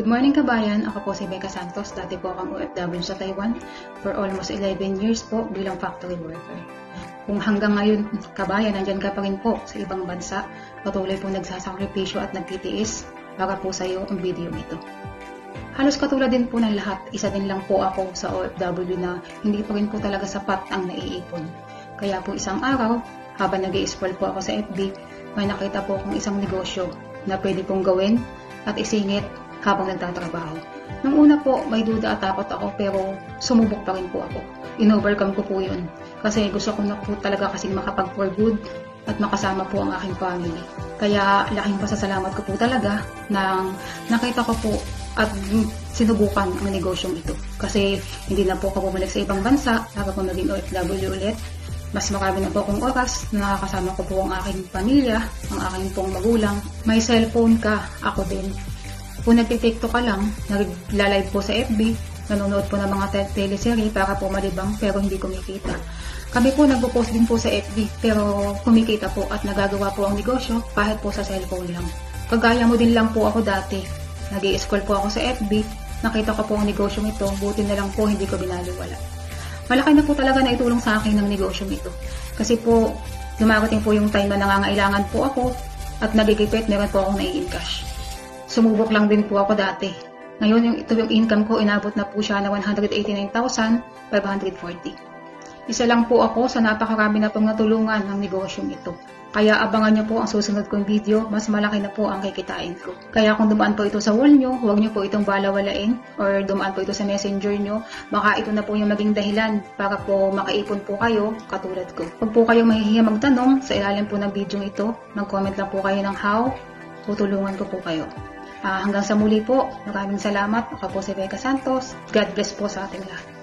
Good morning kabayan, ako po si Becca Santos, dati po akong OFW sa Taiwan for almost 11 years po bilang factory worker. Kung hanggang ngayon kabayan, nandyan ka pa rin po sa ibang bansa, patuloy po nagsasakripisyo at nagtitiis para po sa iyo ang video ito. Halos katulad din po ng lahat, isa din lang po ako sa OFW na hindi pa rin po talaga sapat ang naiipon. Kaya po isang araw, habang nag scroll po ako sa FB, may nakita po akong isang negosyo na pwede pong gawin at isingit habang nagtatrabaho. Nung una po, may duda at takot ako pero sumubok pa rin po ako. In-overcome ko po yun. Kasi gusto ko na po talaga kasing makapag for good at makasama po ang aking family. Kaya laking pasasalamat ko po talaga nang nakita ko po at sinubukan ang negosyong ito. Kasi hindi na po ako bumalik sa ibang bansa, para po maging OFW ulit. Mas marami na po akong oras na nakakasama ko po ang aking pamilya, ang aking pong magulang. May cellphone ka, ako din. Kung nagtitiktok ka lang, nagla-live po sa FB, nanonood po ng mga te- teleserye para po malibang pero hindi kumikita. Kami po nagpo-post din po sa FB pero kumikita po at nagagawa po ang negosyo kahit po sa cellphone lang. Kagaya mo din lang po ako dati. nag scroll po ako sa FB, nakita ko po ang negosyong ito, buti na lang po hindi ko binaliwala. Malaki na po talaga na itulong sa akin ng negosyong ito. Kasi po, dumarating po yung time na nangangailangan po ako at nagigipit, meron po akong nai-encash. Sumubok lang din po ako dati. Ngayon, yung, ito yung income ko, inabot na po siya na 189,540. Isa lang po ako sa napakarami na pong natulungan ng negosyong ito. Kaya abangan nyo po ang susunod kong video, mas malaki na po ang kikitain ko. Kaya kung dumaan po ito sa wall nyo, huwag nyo po itong balawalain or dumaan po ito sa messenger nyo, baka ito na po yung maging dahilan para po makaipon po kayo katulad ko. Huwag po kayong mahihiya magtanong sa ilalim po ng video ito, mag-comment lang po kayo ng how, tutulungan ko po kayo. Ah, hanggang sa muli po, maraming salamat. Ako po si Becca Santos. God bless po sa ating lahat.